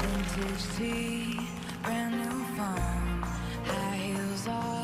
Vintage tea, brand new phone, high heels all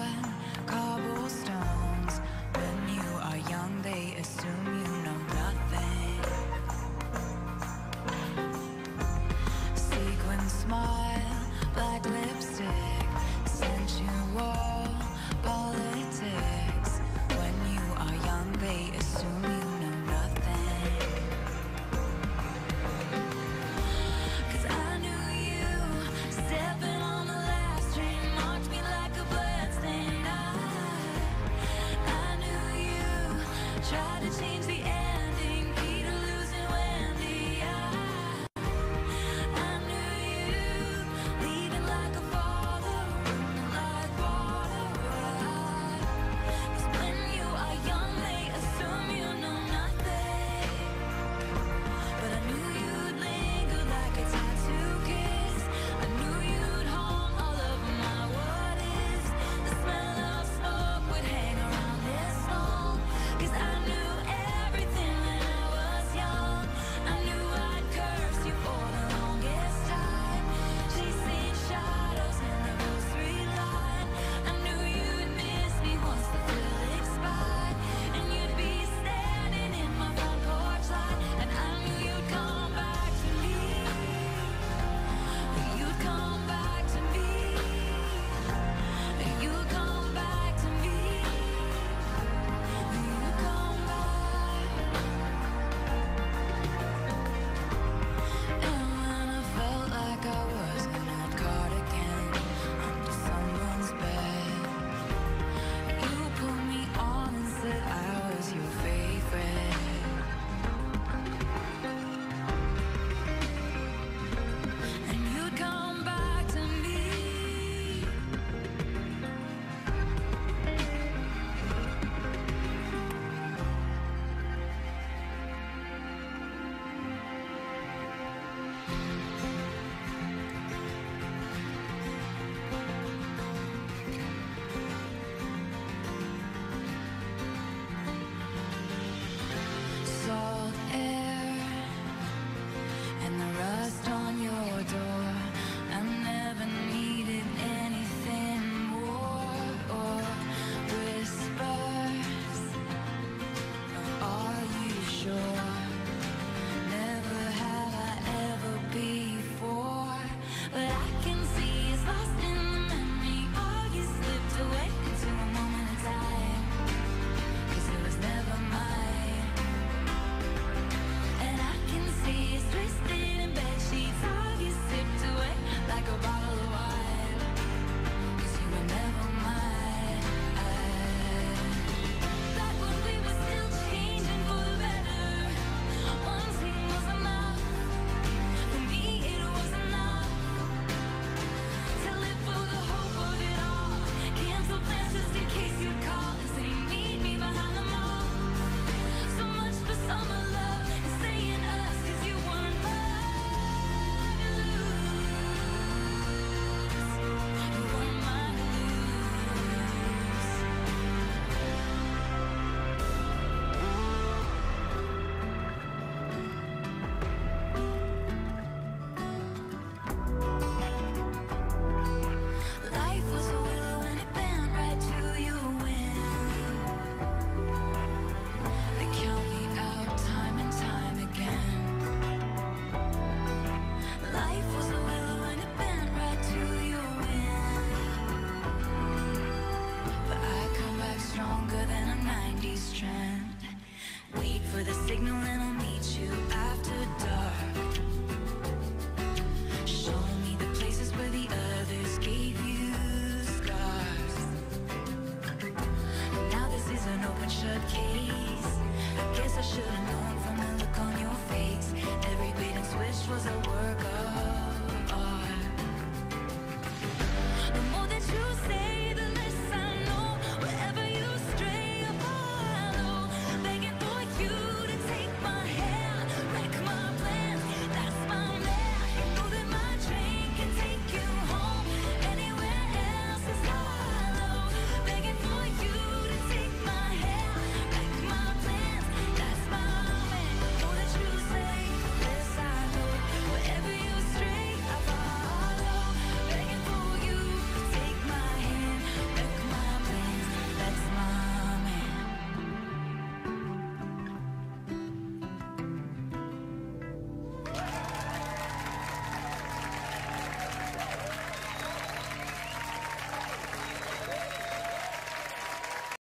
shouldn't